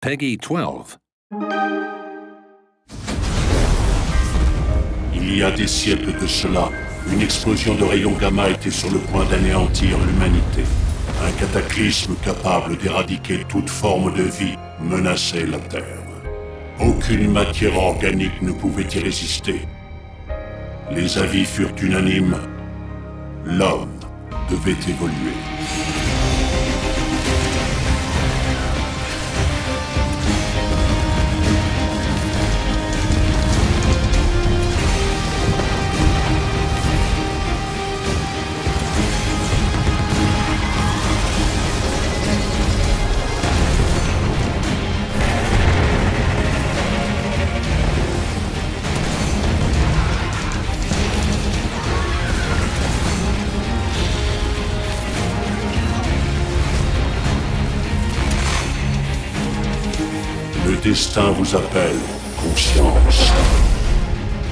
Peggy 12. Il y a des siècles de cela, une explosion de rayons gamma était sur le point d'anéantir l'humanité. Un cataclysme capable d'éradiquer toute forme de vie menaçait la Terre. Aucune matière organique ne pouvait y résister. Les avis furent unanimes. L'homme devait évoluer. Destin vous appelle, conscience.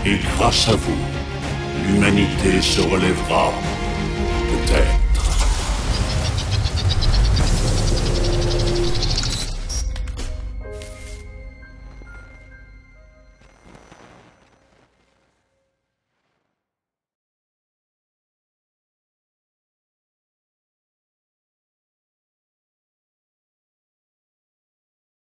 Et grâce à vous, l'humanité se relèvera. Peut-être.